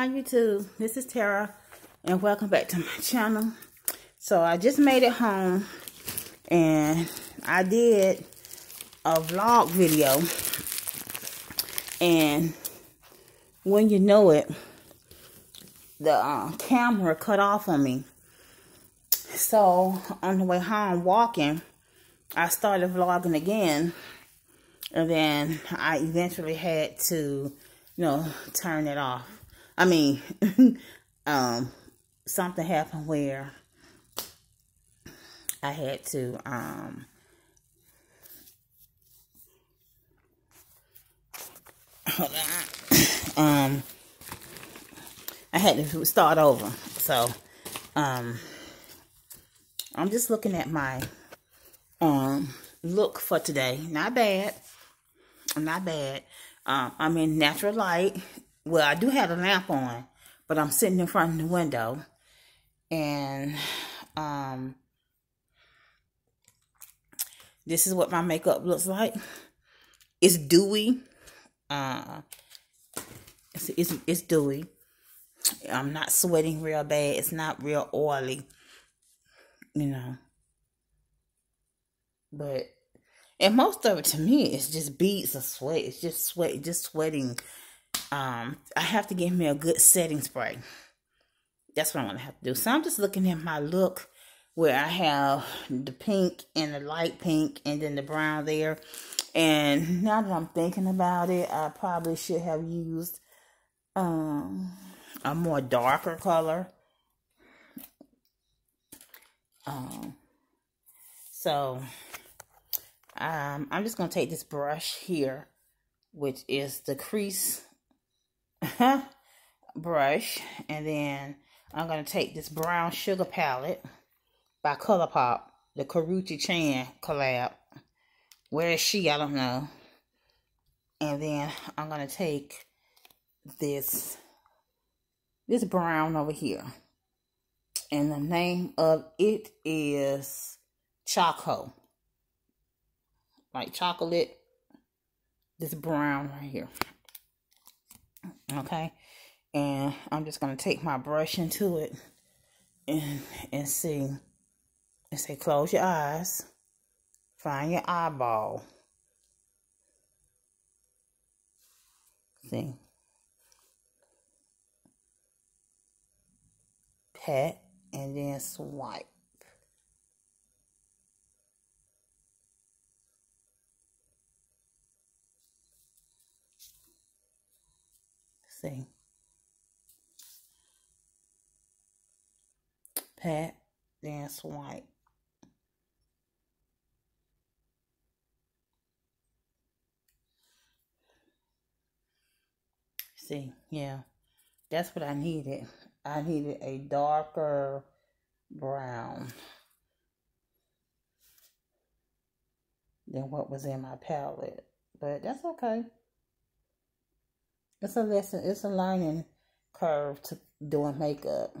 Hi YouTube, this is Tara and welcome back to my channel. So I just made it home and I did a vlog video and when you know it, the uh, camera cut off on me. So on the way home walking, I started vlogging again and then I eventually had to, you know, turn it off. I mean, um, something happened where I had to, um, hold on. um, I had to start over. So, um, I'm just looking at my, um, look for today. Not bad. Not bad. Um, I'm in natural light well, I do have a lamp on, but I'm sitting in front of the window. And um, this is what my makeup looks like. It's dewy. Uh, it's, it's, it's dewy. I'm not sweating real bad. It's not real oily. You know. But, and most of it to me is just beads of sweat. It's just sweat, just sweating um, I have to give me a good setting spray. That's what I'm going to have to do. So I'm just looking at my look where I have the pink and the light pink and then the brown there. And now that I'm thinking about it, I probably should have used um, a more darker color. Um, so um, I'm just going to take this brush here, which is the crease brush and then I'm going to take this brown sugar palette by ColourPop, the Karrueche Tran collab. Where is she? I don't know. And then I'm going to take this this brown over here. And the name of it is Choco. Like chocolate. This brown right here okay. And I'm just going to take my brush into it and and see. And say close your eyes. Find your eyeball. See. Pat and then swipe see. Pat, then swipe. See, yeah, that's what I needed. I needed a darker brown than what was in my palette. But that's okay. It's a lesson, it's a learning curve to doing makeup.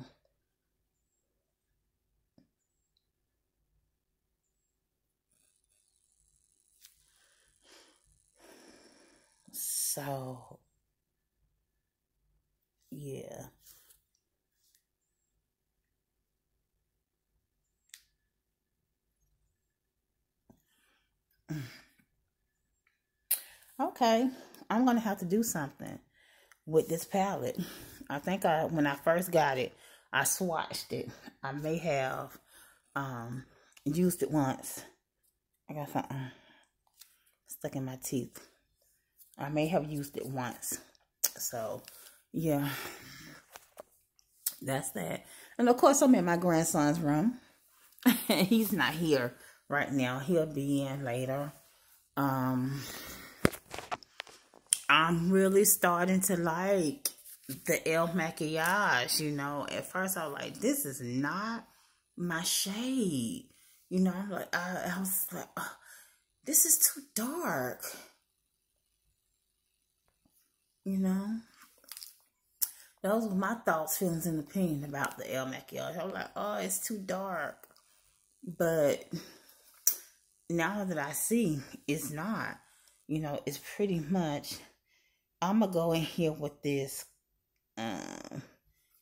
So, yeah. Okay, I'm going to have to do something with this palette. I think I when I first got it, I swatched it. I may have um, used it once. I got something stuck in my teeth. I may have used it once. So, yeah. That's that. And of course, I'm in my grandson's room. He's not here right now. He'll be in later. Um, I'm really starting to like the El Makiage, you know. At first I was like, this is not my shade. You know, I'm like I, I was like, oh, this is too dark. You know? Those were my thoughts, feelings, and opinion about the El Makiage. I was like, oh, it's too dark. But now that I see it's not, you know, it's pretty much I'm gonna go in here with this um,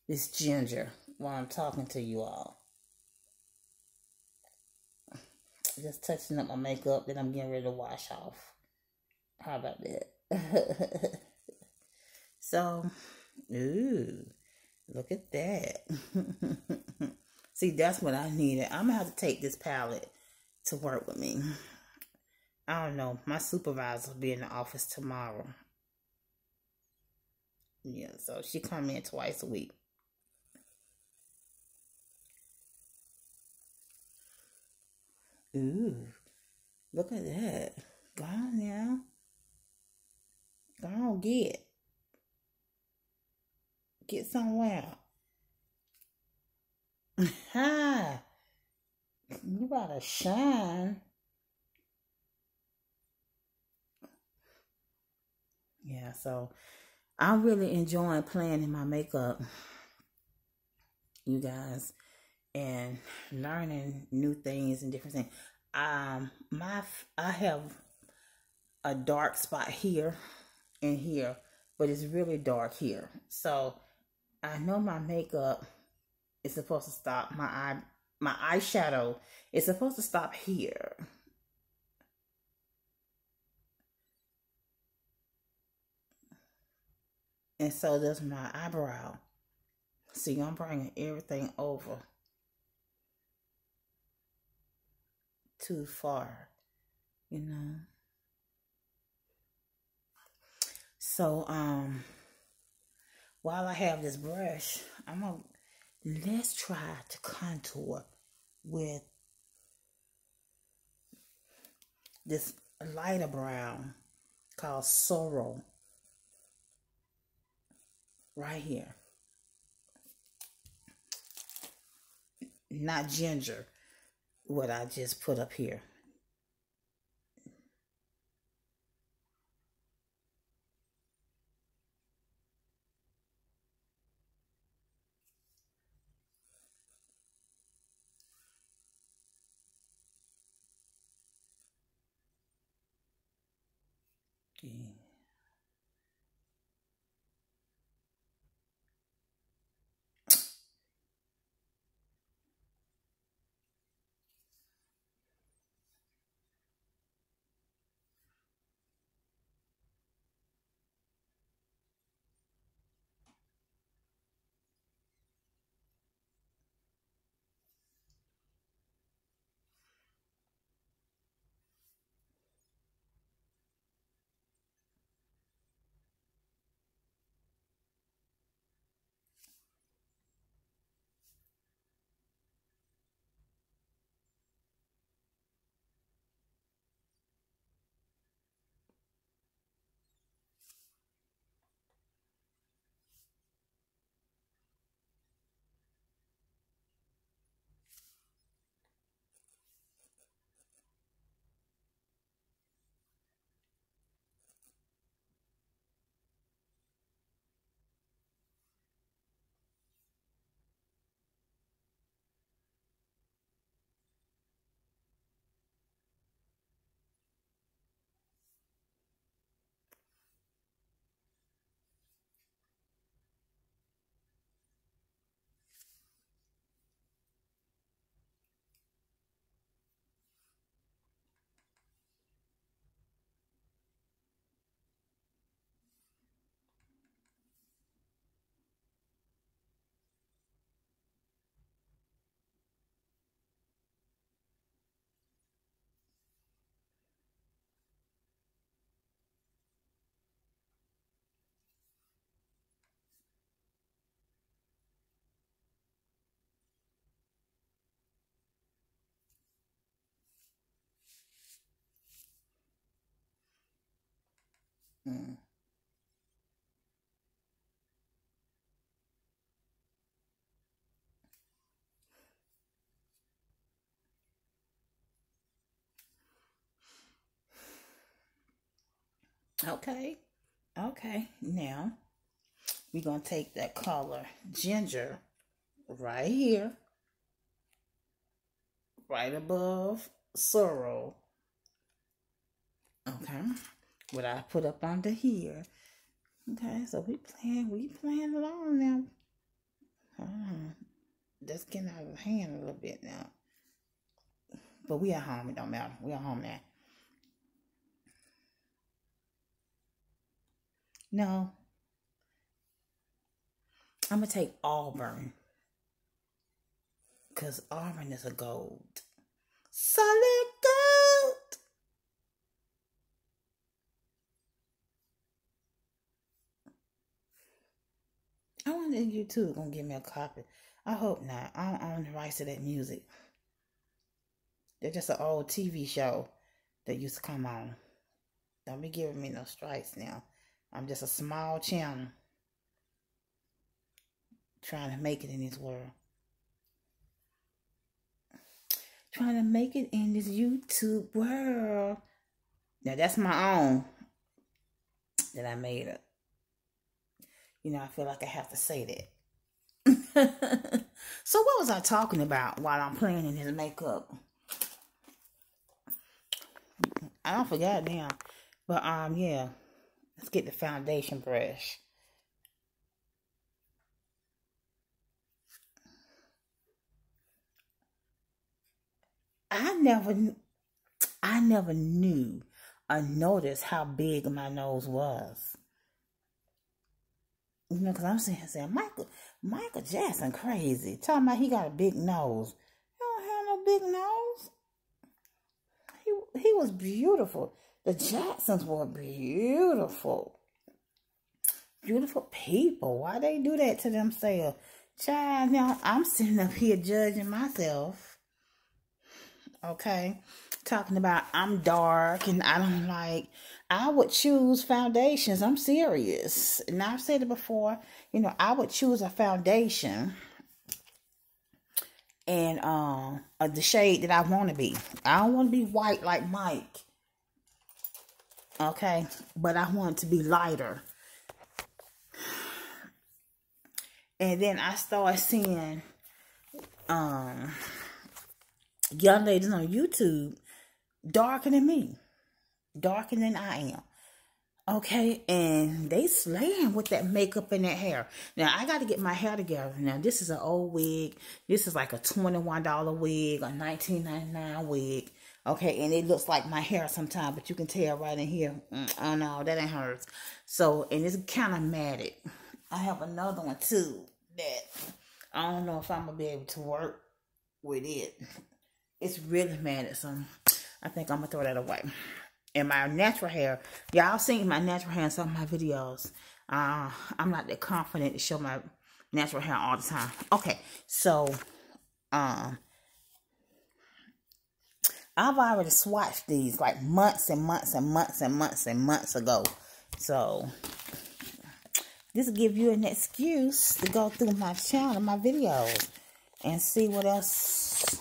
this ginger while I'm talking to you all. Just touching up my makeup that I'm getting ready to wash off. How about that? so, ooh, look at that. See, that's what I needed. I'm to have to take this palette to work with me. I don't know. My supervisor will be in the office tomorrow. Yeah, so she come in twice a week. Ooh, look at that. Gone now. Gone on, get. Get somewhere. Ha! you gotta shine. Yeah, so I'm really enjoying playing in my makeup, you guys, and learning new things and different things. Um, my I have a dark spot here and here, but it's really dark here. So I know my makeup is supposed to stop my eye my eyeshadow is supposed to stop here. And so does my eyebrow. See, I'm bringing everything over too far, you know. So, um, while I have this brush, I'm gonna let's try to contour with this lighter brown called sorrel right here. Not ginger what I just put up here Mm. Okay. Okay. Now, we're going to take that color ginger right here, right above sorrel. Okay what I put up under here, Okay, so we playing, we playing along now. Uh, that's getting out of hand a little bit now. But we at home, it don't matter. We at home now. No. I'm gonna take Auburn. Cause Auburn is a gold. Solid gold. I wonder if YouTube gonna give me a copy. I hope not. I don't own the rights to that music. They're just an old TV show that used to come on. Don't be giving me no strikes now. I'm just a small channel trying to make it in this world. Trying to make it in this YouTube world. Now that's my own that I made up you know, I feel like I have to say that. so what was I talking about while I'm playing in his makeup? I don't forget now. But um yeah. Let's get the foundation brush. I never I never knew or noticed how big my nose was. You know, because I'm saying, saying Michael Michael Jackson crazy. Talking about he got a big nose. He don't have no big nose. He he was beautiful. The Jacksons were beautiful. Beautiful people. Why they do that to themselves? Child, now I'm sitting up here judging myself. Okay. Talking about I'm dark and I don't like I would choose foundations. I'm serious. And I've said it before. You know, I would choose a foundation and uh, the shade that I want to be. I don't want to be white like Mike. Okay, but I want to be lighter. And then I started seeing um young ladies on YouTube darker than me darker than I am. Okay, and they slaying with that makeup and that hair. Now I got to get my hair together. Now this is an old wig. This is like a twenty-one dollar wig, a nineteen ninety-nine wig. Okay, and it looks like my hair sometimes, but you can tell right in here. Mm, oh no, that ain't hers. So, and it's kind of matted. I have another one too that I don't know if I'm gonna be able to work with it. It's really matted, so I think I'm gonna throw that away and my natural hair. Y'all seen my natural hair in some of my videos. Uh, I'm not that confident to show my natural hair all the time. Okay, so um, I've already swatched these like months and months and months and months and months ago. So this will give you an excuse to go through my channel, my videos, and see what else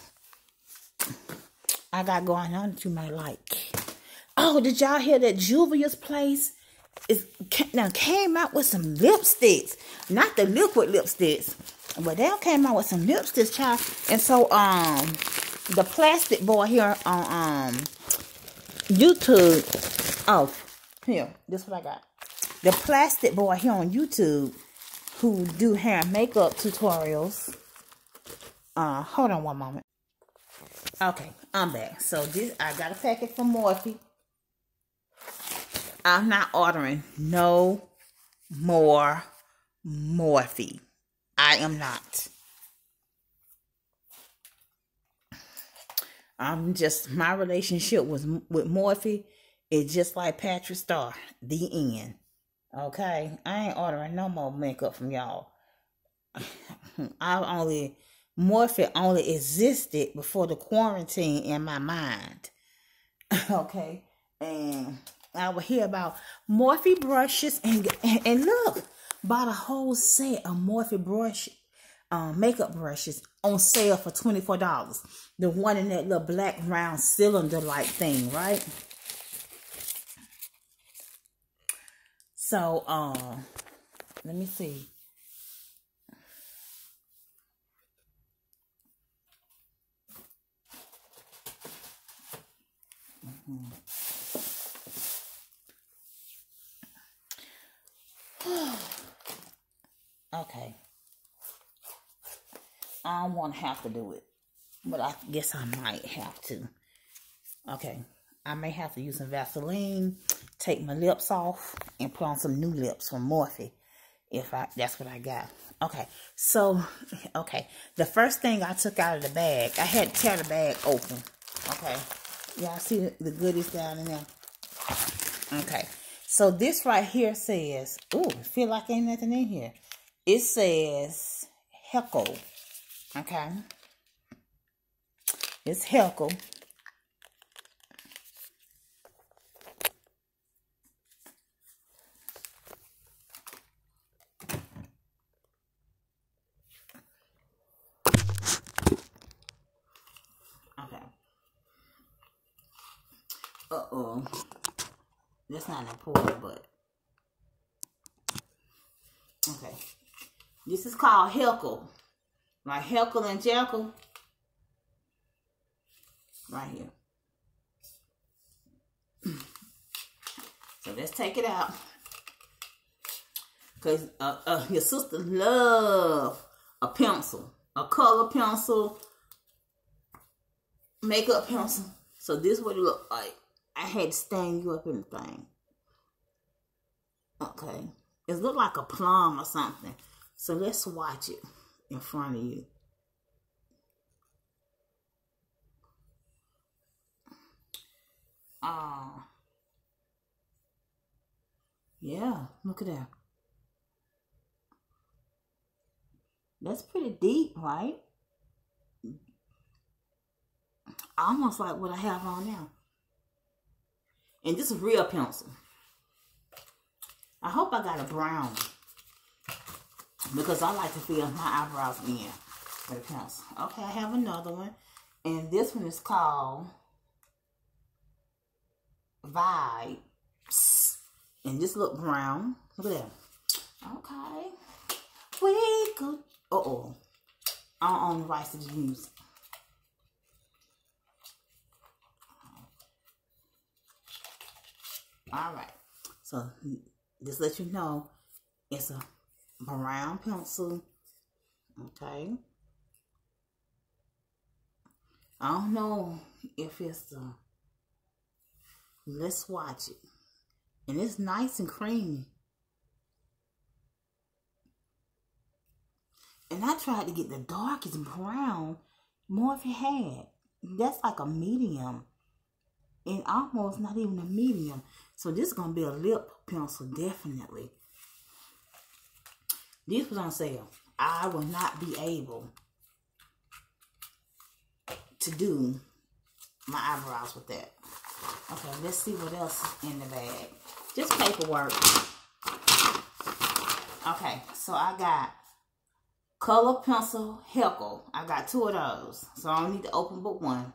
I got going on that you might like. Oh, did y'all hear that Juvia's Place is now came out with some lipsticks, not the liquid lipsticks, but they all came out with some lipsticks, child. And so, um, the plastic boy here on um YouTube. Oh, here, this is what I got. The plastic boy here on YouTube who do hair and makeup tutorials. Uh, hold on one moment. Okay, I'm back. So this I got a packet from Morphe. I'm not ordering no more Morphe. I am not. I'm just my relationship was with Morphe is just like Patrick Starr. The end. Okay, I ain't ordering no more makeup from y'all. I only Morphe only existed before the quarantine in my mind. okay, and I would hear about Morphe brushes and and look, bought a whole set of Morphe brush um, makeup brushes on sale for twenty four dollars. The one in that little black round cylinder like thing, right? So, um, let me see. Mm Okay. I don't want to have to do it. But I guess I might have to. Okay. I may have to use some Vaseline, take my lips off, and put on some new lips from Morphe. If I that's what I got. Okay. So okay. The first thing I took out of the bag, I had to tear the bag open. Okay. Y'all see the goodies down in there? Okay. So this right here says, oh, feel like ain't nothing in here. It says Heckle. Okay. It's Heckle. Okay. Uh-oh. Not important, but... Okay. This is called Heckle. Like Heckle and Jeckle. Right here. So let's take it out. Because uh, uh, your sister love a pencil. A color pencil. Makeup pencil. So this is what it look like. I had to stain you up in the thing. Okay. It looked like a plum or something. So let's watch it in front of you. Ah. Uh, yeah, look at that. That's pretty deep, right? Almost like what I have on now. And this is real pencil. I hope I got a brown because I like to fill my eyebrows in. Okay, I have another one. And this one is called Vibes. And this look brown. Look at that. Okay. We good. Uh-oh. I don't own the rights to the music. All right. So, just let you know, it's a brown pencil. Okay. I don't know if it's the. Let's watch it. And it's nice and creamy. And I tried to get the darkest brown more if you had. That's like a medium. And almost not even a medium. So this is going to be a lip pencil, definitely. This was on sale. I will not be able to do my eyebrows with that. Okay, let's see what else is in the bag. Just paperwork. Okay, so I got color pencil Heckle. I got two of those. So I don't need to open but one.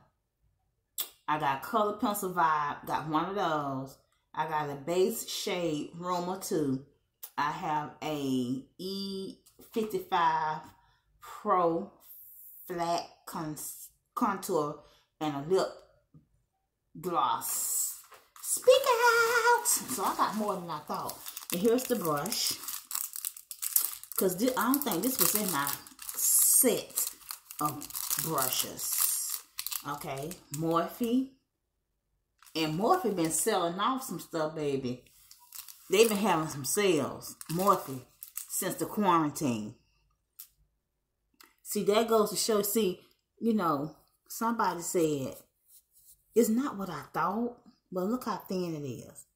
I got color pencil vibe. Got one of those. I got a base shade Roma 2. I have a E55 Pro flat contour and a lip gloss. Speak out! So I got more than I thought. And here's the brush. Because I don't think this was in my set of brushes. Okay, Morphe. And Morphe been selling off some stuff, baby. They've been having some sales, Morphe, since the quarantine. See, that goes to show, see, you know, somebody said, it's not what I thought, but look how thin it is.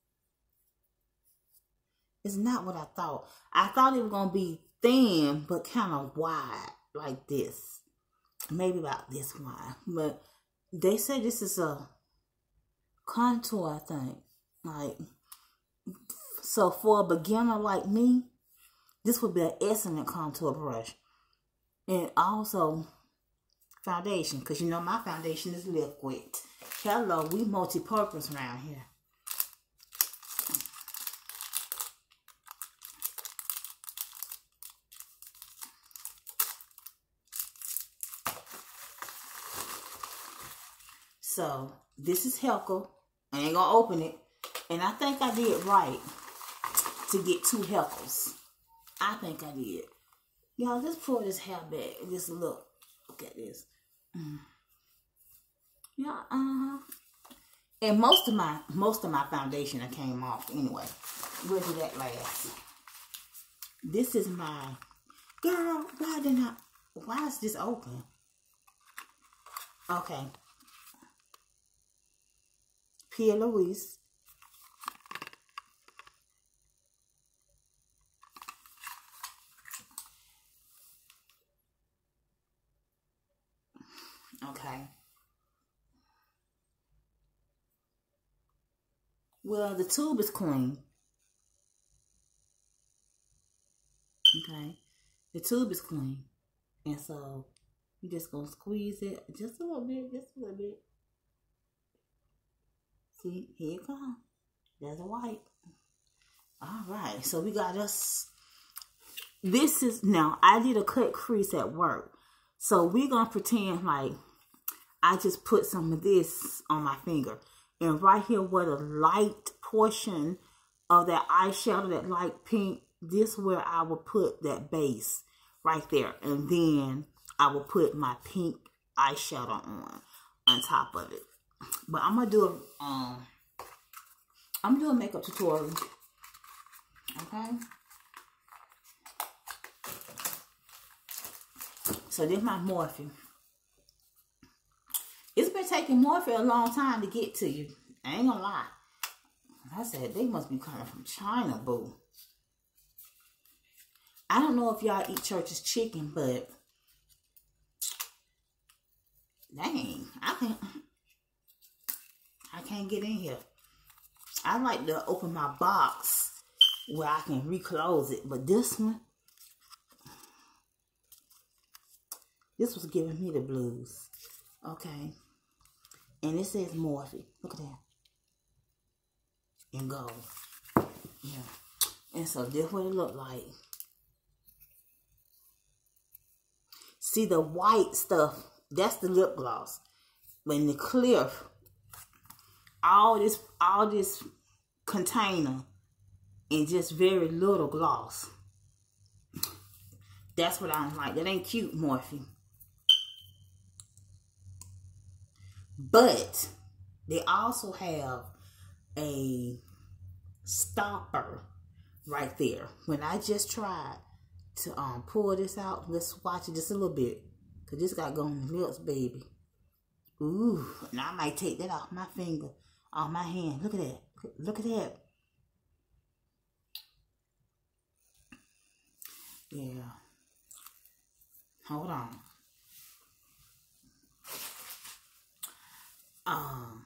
It's not what I thought. I thought it was going to be thin, but kind of wide, like this. Maybe about this wide. But they say this is a contour, I think. Like, so for a beginner like me, this would be an excellent contour brush. And also foundation, because you know my foundation is liquid. Hello, we multi-purpose around here. So, this is Heckle. I ain't to open it. And I think I did right to get two heckles. I think I did. Y'all, just pull this hair back. Just look. Look at this. Mm. Yeah, uh-huh. And most of my most of my foundation I came off anyway. Where did that last? This is my girl. Why did not? Why is this open? Okay. Pia Louise. Okay. Well, the tube is clean. Okay. The tube is clean. And so you just gonna squeeze it just a little bit, just a little bit. See, here it comes. There's a wipe. All right, so we got us. This is now. I did a cut crease at work, so we're gonna pretend like I just put some of this on my finger. And right here where the light portion of that eyeshadow, that light pink, this where I will put that base right there. And then I will put my pink eyeshadow on, on top of it. But I'm to do a, um, I'm doing a makeup tutorial. Okay. So this my Morphe. It's been taking Morphe a long time to get to you. I ain't gonna lie. I said, they must be coming from China, boo. I don't know if y'all eat church's chicken, but dang, I can't I can't get in here. I like to open my box where I can reclose it, but this one this was giving me the blues. Okay. And it says Morphe. Look at that. And gold. Yeah. And so this what it look like. See the white stuff, that's the lip gloss. When the clear, all this, all this container and just very little gloss. That's what I don't like. That ain't cute, Morphe. But they also have a stopper right there. When I just tried to um pull this out, let's watch it just a little bit. Cause this got going lips, baby. Ooh, now I might take that off my finger, off my hand. Look at that. Look at that. Yeah. Hold on. Um,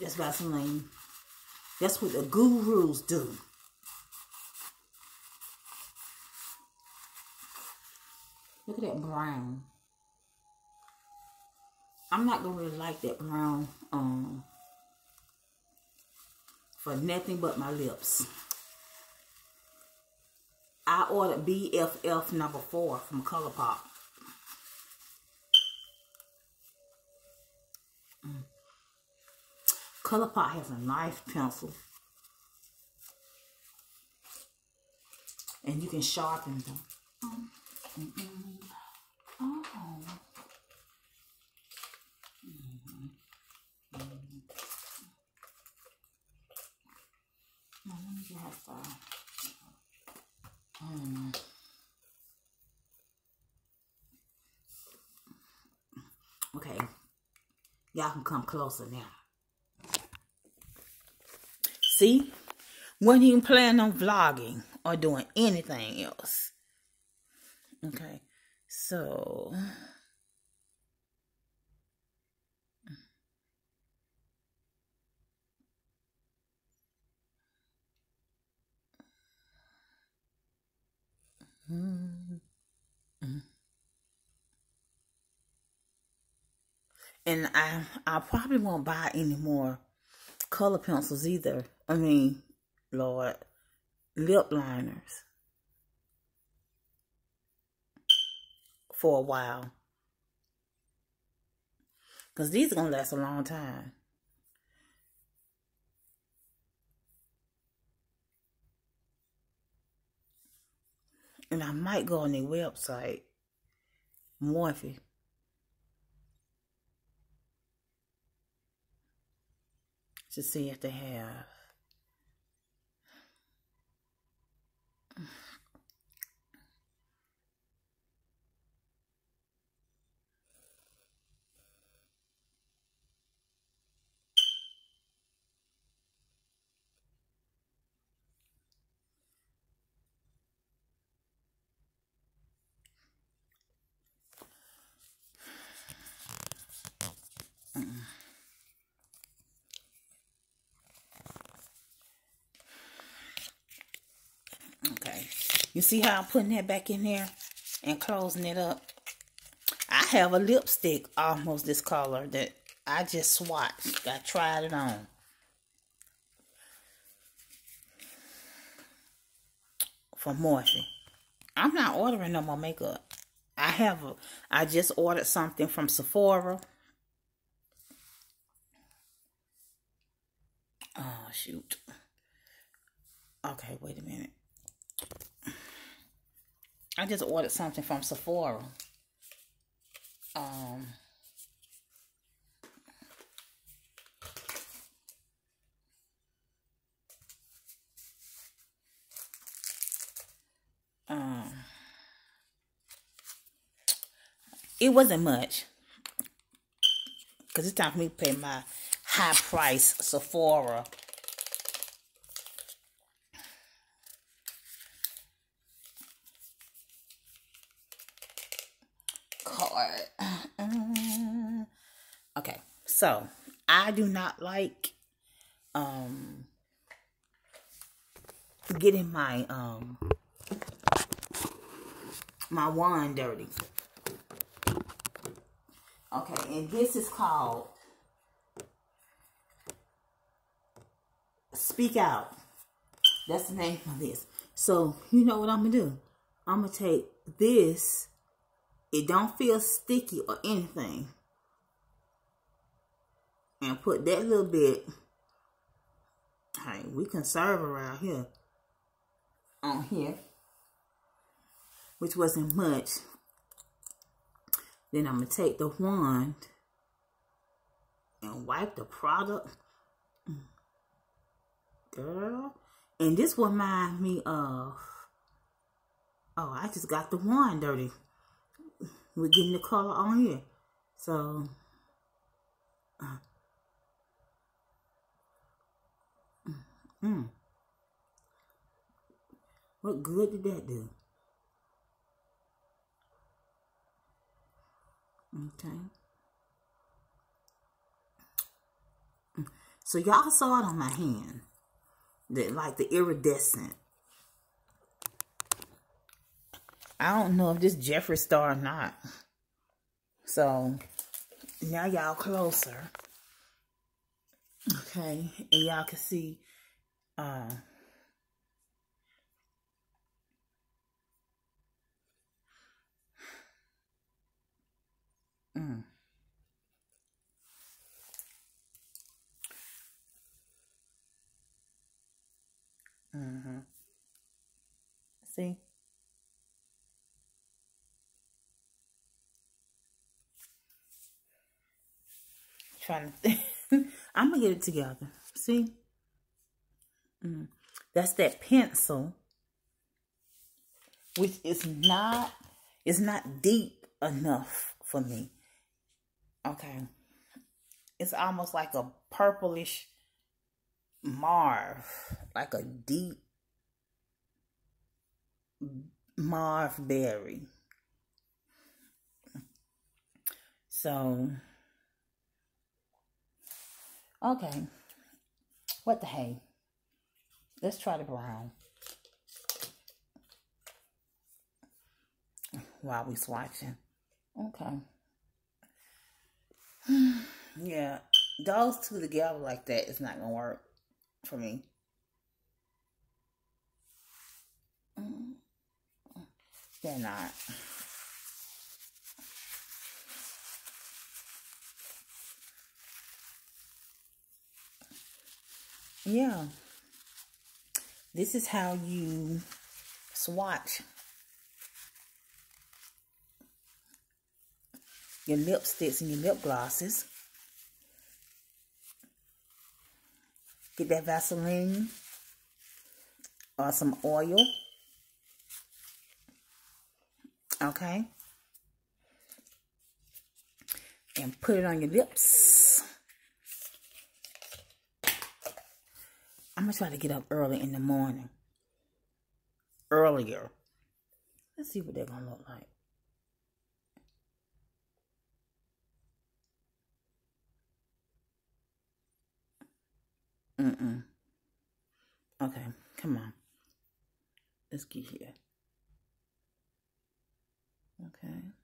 that's Vaseline. That's what the gurus do. Look at that brown. I'm not gonna really like that brown um for nothing but my lips. I ordered BFF number four from ColourPop. ColourPop has a nice pencil. And you can sharpen them. Mm -mm. Oh. Um, okay. Y'all can come closer now. See? Wasn't even planning on vlogging or doing anything else. Okay. So... And I I probably won't buy any more color pencils either. I mean, Lord, lip liners for a while. Because these are going to last a long time. And I might go on their website, Morphe. To see if they have Okay. You see how I'm putting that back in there and closing it up? I have a lipstick almost this color that I just swatched. I tried it on. For Morphe. I'm not ordering no more makeup. I have a, I just ordered something from Sephora. Oh, shoot. Okay, wait a minute. I just ordered something from Sephora. Um, um, it wasn't much because it's time for me to pay my high price Sephora Okay, so I do not like um getting my um my wand dirty. Okay, and this is called Speak Out. That's the name of this. So, you know what I'm to do? I'm to take this. It don't feel sticky or anything and put that little bit, hey, we conserve around here, on here, which wasn't much. Then I'm going to take the wand and wipe the product. Girl. And this will remind me of, oh, I just got the wand dirty. We're getting the color on here. So, uh, Hmm. What good did that do? Okay. So y'all saw it on my hand. That like the iridescent. I don't know if this Jeffree Star or not. So now y'all closer. Okay. And y'all can see uh, mm. Mm-hmm. See? Trying to, I'm gonna get it together. See? That's that pencil, which is not is not deep enough for me. Okay. It's almost like a purplish mauve, like a deep mauve berry. So, okay. What the hey? Let's try the brown. While we swatching. Okay. yeah. Those two together like that is not going to work for me. Mm. They're not. Yeah this is how you swatch your lipsticks and your lip glosses. Get that Vaseline or some oil. Okay. And put it on your lips. I'm to try to get up early in the morning. Earlier. Let's see what they're to look like. Mm-mm. Okay, come on. Let's get here. Okay.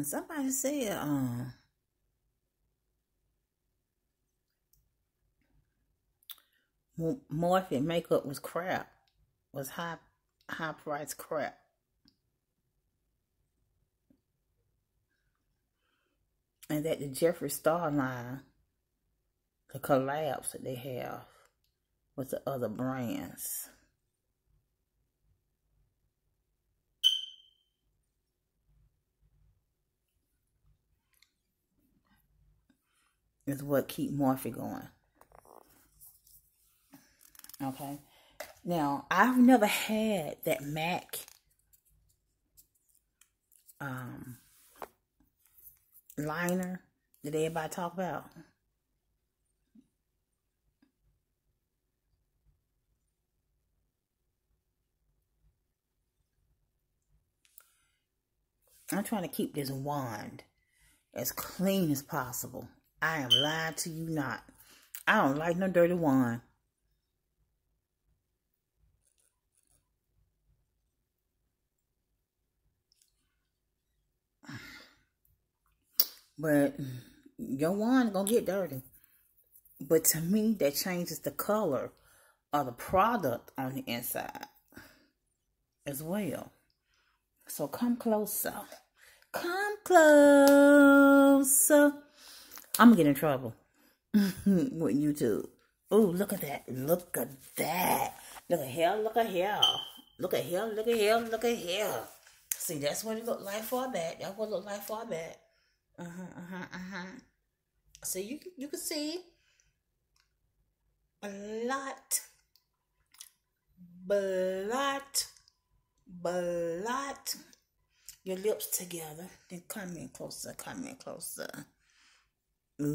Somebody said, um, Morphe makeup was crap, was high high price crap. And that the Jeffree Star line, the collabs that they have with the other brands. Is what keep Morphe going. Okay. Now, I've never had that MAC um, liner that everybody talk about. I'm trying to keep this wand as clean as possible. I am lying to you not. I don't like no dirty wine. But your wine gonna get dirty. But to me, that changes the color of the product on the inside as well. So come closer. Come closer. I'm gonna get in trouble with YouTube. Oh, look at that. Look at that. Look at here. Look at here. Look at here. Look at here. Look at here. See, that's what it looked like for that. That's what it looked like for that. Uh-huh, uh-huh, uh-huh. So you you can see a lot, blot, blot your lips together. Then come in closer, come in closer. Ooh.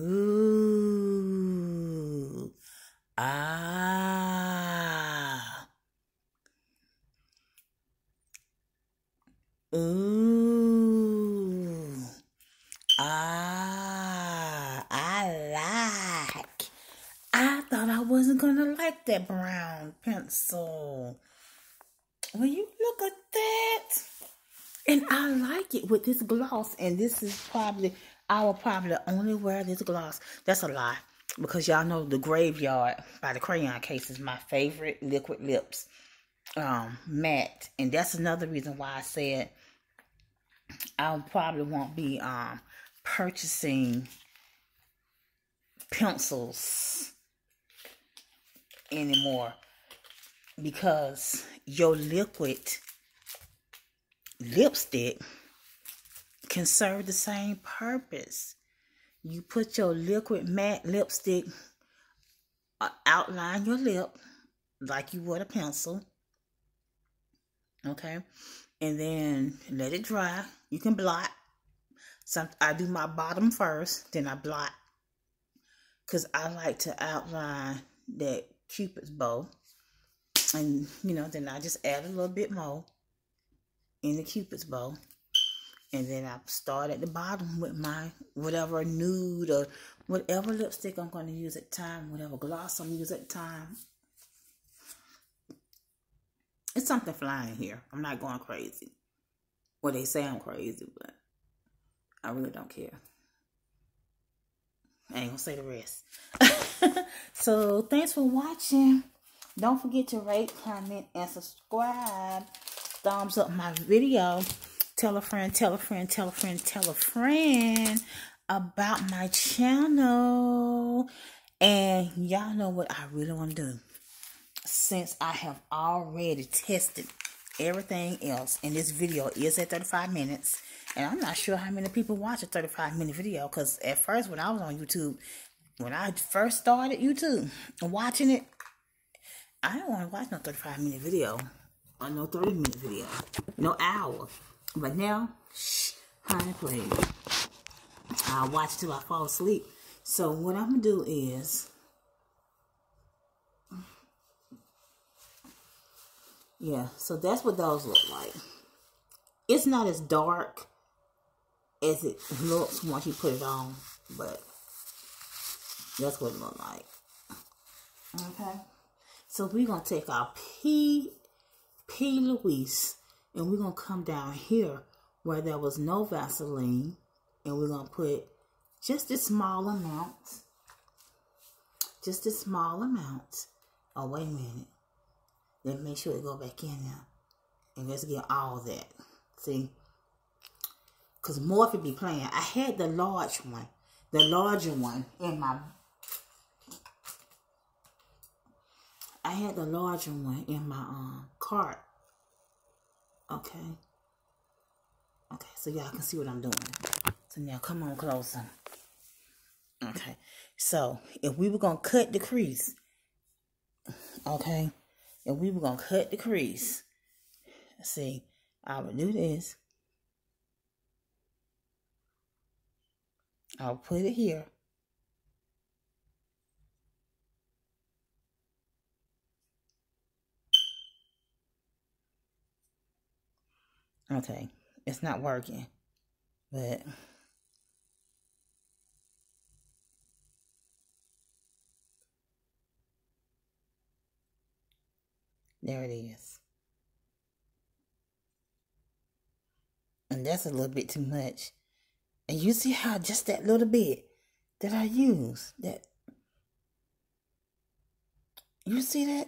Ah. Ooh. Ah, I like. I thought I wasn't gonna like that brown pencil. Well, you look at that. And I like it with this gloss. And this is probably, I will probably only wear this gloss. That's a lie. Because y'all know the Graveyard by the Crayon Case is my favorite liquid lips um, matte. And that's another reason why I said I probably won't be um, purchasing pencils anymore because your liquid lipstick can serve the same purpose. You put your liquid matte lipstick, uh, outline your lip like you would a pencil. Okay. And then let it dry. You can blot some I do my bottom first, then I blot. Cause I like to outline that cupid's bow. And you know, then I just add a little bit more in the cupid's bow. And then I start at the bottom with my whatever nude or whatever lipstick I'm going to use at time, whatever gloss I'm use at time. It's something flying here. I'm not going crazy. Well, they say I'm crazy, but I really don't care. I ain't gonna say the rest. so thanks for watching. Don't forget to rate, comment, and subscribe. thumbs up my video. Tell a friend, tell a friend, tell a friend, tell a friend about my channel. And y'all know what I really want to do. Since I have already tested everything else, and this video is at 35 minutes, and I'm not sure how many people watch a 35 minute video because at first, when I was on YouTube, when I first started YouTube watching it, I didn't want to watch no 35 minute video or no 30 minute video, no hour. But now, shh, honey, please. I'll watch till I fall asleep. So what I'm gonna do is, yeah. So that's what those look like. It's not as dark as it looks once you put it on, but that's what it look like. Okay. So we're gonna take our P P Louise and we're gonna come down here where there was no Vaseline and we're gonna put just a small amount. Just a small amount. Oh wait a minute. Let me make sure it go back in there. And let's get all that. See? Because Morphe be playing. I had the large one. The larger one in my I had the larger one in my um, cart. Okay. Okay, so y'all can see what I'm doing. So now come on closer. Okay. So if we were gonna cut the crease, okay, if we were gonna cut the crease, see, I would do this. I'll put it here. Okay, it's not working, but there it is. And that's a little bit too much. And you see how just that little bit that I use, that you see that?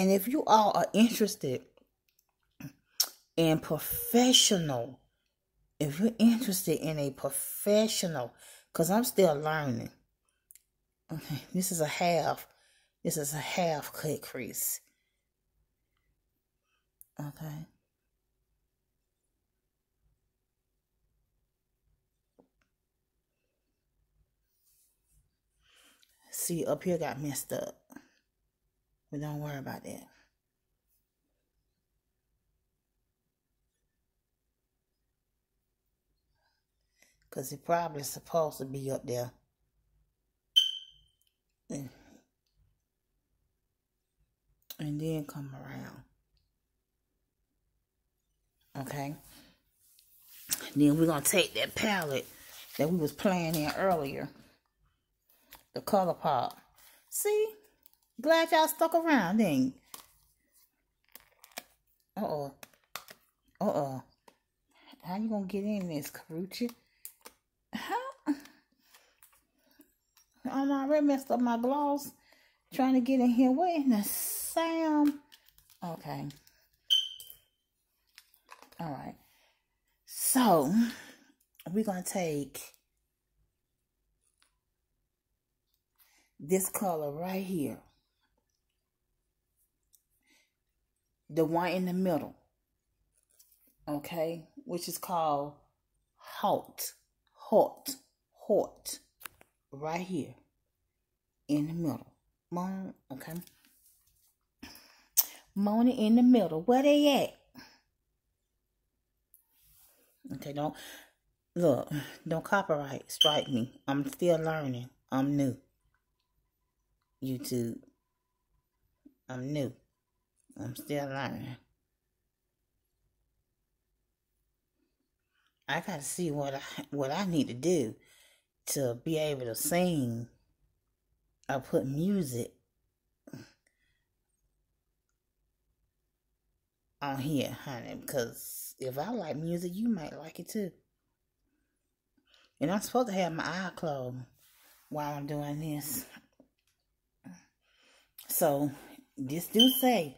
And if you all are interested in professional, if you're interested in a professional, because I'm still learning. Okay, this is a half. This is a half cut crease. Okay. See, up here got messed up. But don't worry about that. Because it probably supposed to be up there. And, and then come around. Okay? Then we're going to take that palette that we was playing in earlier. The color pop. See? Glad y'all stuck around, dang. Uh-oh. Uh-oh. How you gonna get in this, Karrueche? How? I'm already messed up my gloss. Trying to get in here. Wait in the Sam. Okay. All right. So, we're going to take this color right here. The one in the middle, okay, which is called halt, halt, halt, right here in the middle. Moan, okay. Mona in the middle. Where they at? Okay, don't look, don't copyright strike me. I'm still learning. I'm new. YouTube. I'm new. I'm still learning. I gotta see what I what I need to do to be able to sing or put music on here, honey. Because if I like music, you might like it too. And I'm supposed to have my eye closed while I'm doing this. So, this do say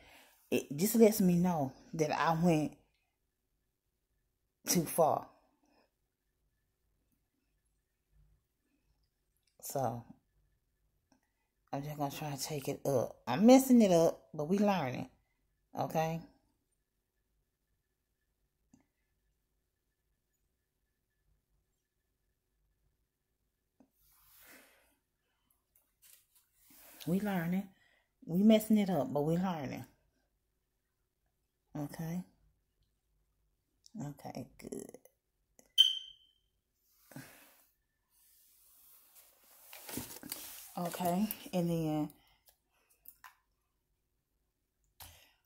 it just lets me know that I went too far. So I'm just gonna try to take it up. I'm messing it up, but we learning. Okay. We learning. We messing it up, but we learning. Okay. Okay, good. Okay, and then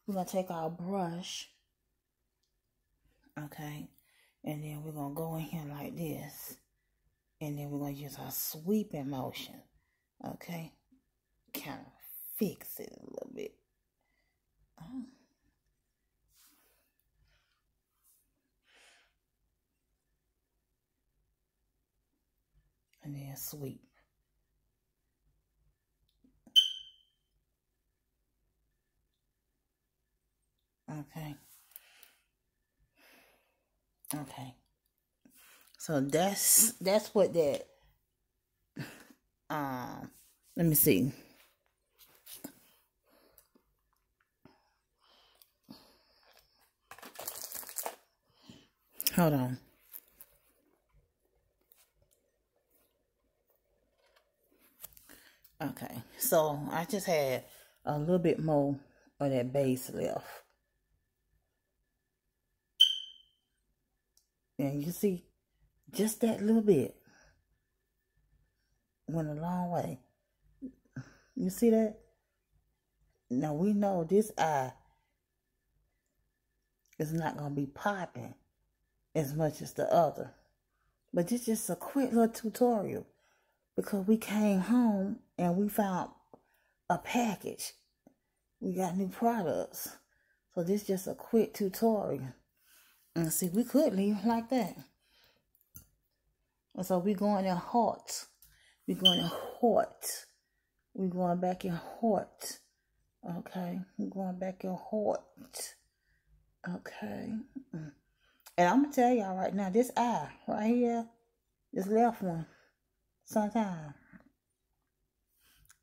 we're gonna take our brush. Okay, and then we're gonna go in here like this, and then we're gonna use our sweeping motion. Okay, kind of fix it a little bit. Oh. And then sweep. Okay. Okay. So that's that's what that um let me see. Hold on. Okay, so I just had a little bit more of that base left. And you see, just that little bit went a long way. You see that? Now we know this eye is not going to be popping as much as the other. But this just a quick little tutorial because we came home and we found a package. We got new products. So this is just a quick tutorial. And see, we could leave like that. And so we're going in hot. We're going in hot. We're going back in hot. Okay. we going back in hot. Okay. And I'm gonna tell y'all right now, this eye right here, this left one, sometimes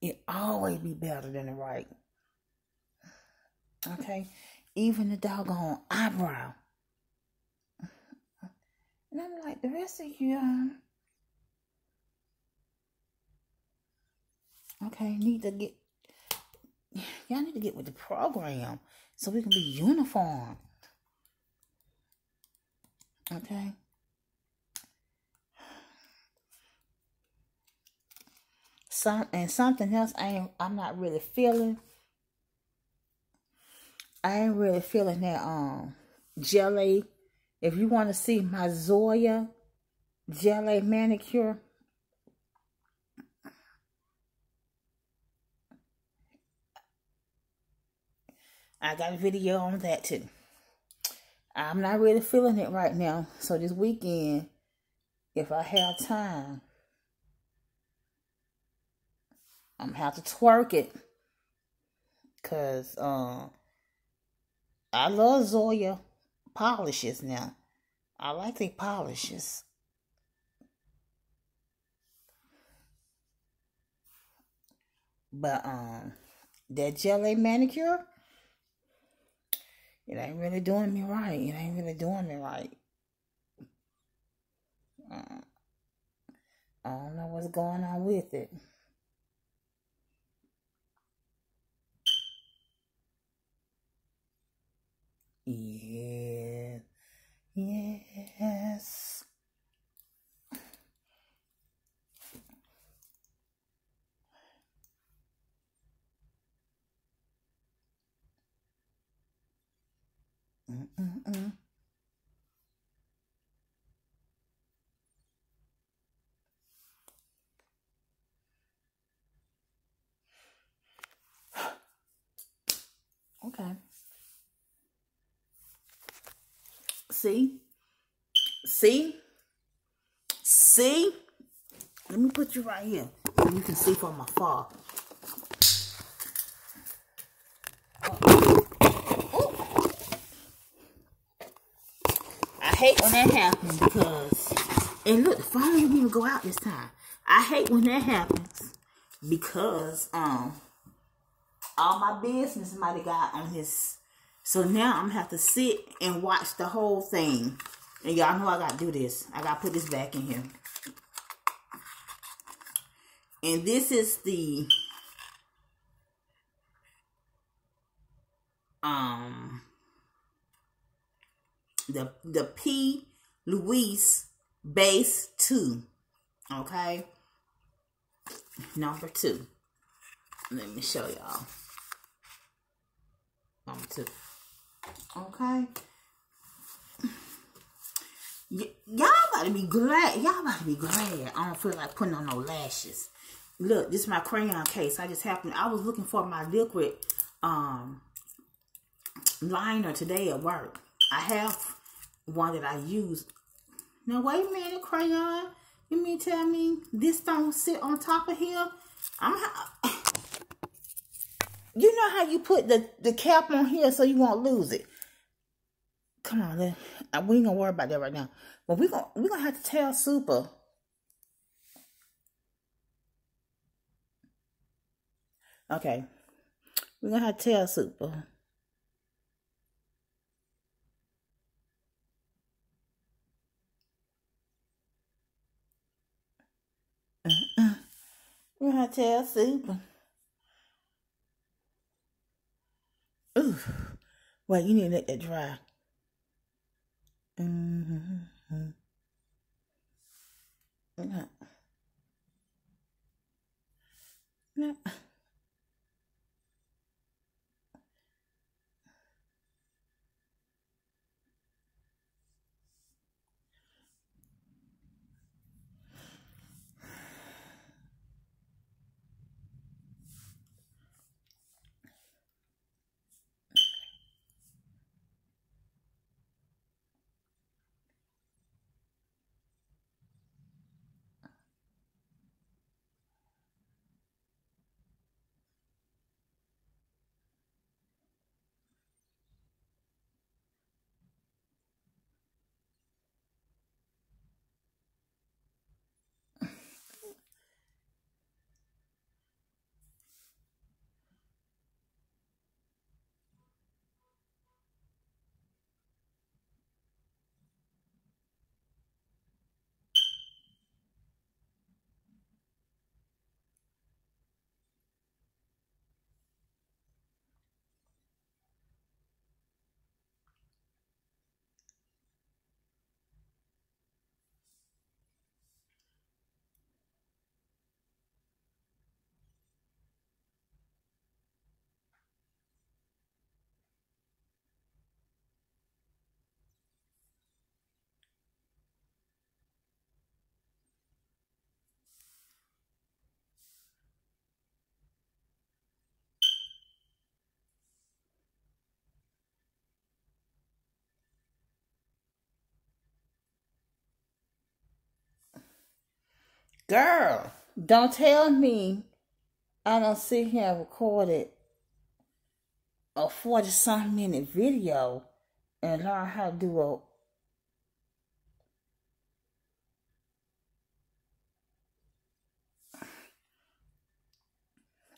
it always be better than the right. Okay, even the doggone eyebrow. And I'm like, the rest of you, um, okay, need to get, y'all need to get with the program so we can be uniform. Okay. Some and something else I ain't I'm not really feeling. I ain't really feeling that um jelly. If you want to see my Zoya jelly manicure, I got a video on that too. I'm not really feeling it right now. So this weekend, if I have time, I'm gonna have to twerk it. Cause um I love Zoya polishes now. I like the polishes. But um that jelly manicure it ain't really doing me right. It ain't really doing me right. Uh, I don't know what's going on with it. Yeah. Yes. Mm-mm-mm. Okay. See? See? See? Let me put you right here. So you can see from afar. I hate when that happens because, and look, the phone didn't even go out this time. I hate when that happens because um, all my business might have got on his so now I'm gonna have to sit and watch the whole thing. And y'all know I gotta do this. I gotta put this back in here. And this is the um the the P Louise base two. Okay. Number two. Let me show y'all. Number two. Okay. Y'all about to be glad. Y'all about to be glad. I don't feel like putting on no lashes. Look, this is my crayon case. I just happened. I was looking for my liquid um liner today at work. I have one that I use. Now wait a minute, crayon. You mean tell me this don't sit on top of here? I'm you know how you put the, the cap on here so you won't lose it. Come on, then. Uh, we ain't gonna worry about that right now. But we're gonna we're gonna have to tell Super. Okay. We're gonna have to tell Super. Uh-uh. We're gonna tell Super. Ooh. Wait, you need to let that dry. Mm-hmm. No. No. Girl, don't tell me I don't sit here and recorded a 40 some minute video and learn how to do a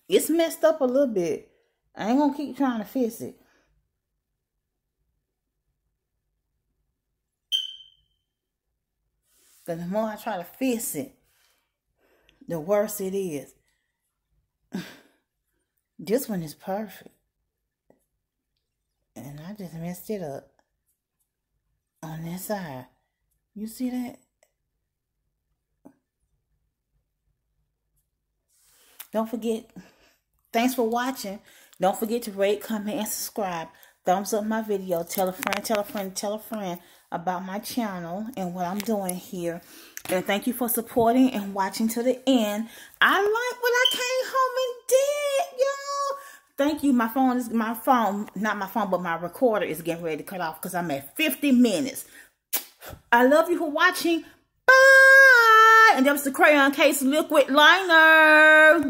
It's messed up a little bit. I ain't gonna keep trying to fix it. But the more I try to fix it, the worse it is. this one is perfect. And I just messed it up on this side. You see that? Don't forget, thanks for watching. Don't forget to rate, comment, and subscribe. Thumbs up my video. Tell a friend, tell a friend, tell a friend about my channel and what I'm doing here. And thank you for supporting and watching to the end. I like what I came home and did, y'all. Thank you. My phone is my phone, not my phone, but my recorder is getting ready to cut off because I'm at 50 minutes. I love you for watching. Bye. And that was the crayon case liquid liner.